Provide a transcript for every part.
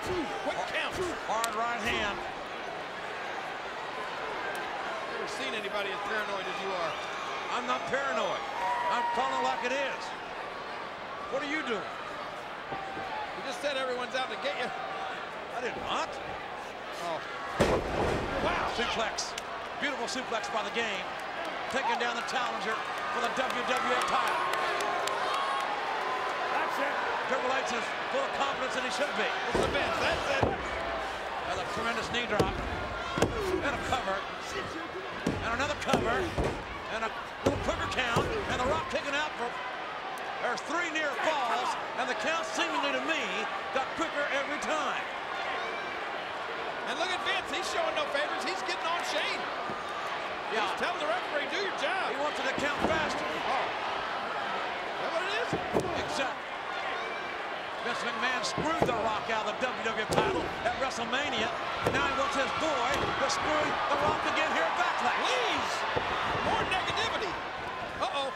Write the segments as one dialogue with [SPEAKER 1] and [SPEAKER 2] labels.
[SPEAKER 1] Quick count.
[SPEAKER 2] Hard right hand.
[SPEAKER 1] Never seen anybody as paranoid as you are.
[SPEAKER 2] I'm not paranoid. I'm calling like it is. What are you doing? You
[SPEAKER 1] just said everyone's out to get you.
[SPEAKER 2] I did not.
[SPEAKER 1] Oh. Wow.
[SPEAKER 2] Suplex. Beautiful suplex by the game. Taking down the challenger for the WWF title. That's. Triple H is full of confidence and he should be. It's
[SPEAKER 1] the bench. That's it. And
[SPEAKER 2] a tremendous knee drop. And a cover. And another cover. And a little quicker count. And the Rock kicking out for... There's three near falls. And the count seemingly to me got quicker every time.
[SPEAKER 1] And look at Vince. He's showing no favors. He's getting on Shane.
[SPEAKER 2] Yeah. He's
[SPEAKER 1] telling the referee, do your job. He
[SPEAKER 2] wants it to count faster. Oh.
[SPEAKER 1] Is that what it is?
[SPEAKER 2] Exactly. Vince McMahon screwed The Rock out of the WWF title at WrestleMania. Now he wants his boy to screw The Rock again here at Backlash.
[SPEAKER 1] Please. More negativity. Uh-oh.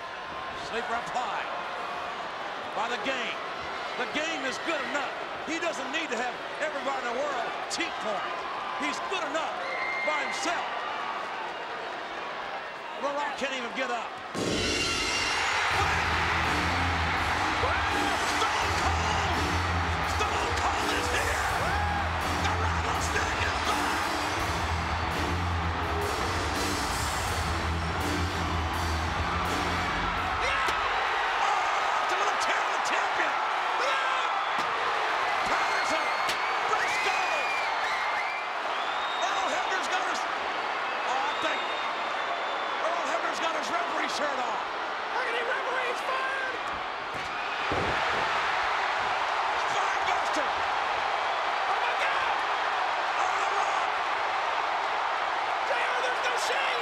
[SPEAKER 2] Sleeper applied by the game. The game is good enough. He doesn't need to have everybody in the world cheat for him. He's good enough by himself. The Rock can't even get up. shirt off.
[SPEAKER 1] Burgundy referee's fired!
[SPEAKER 2] Firebuster!
[SPEAKER 1] Oh my God!
[SPEAKER 2] Over the rock!
[SPEAKER 1] JR, there's no shame!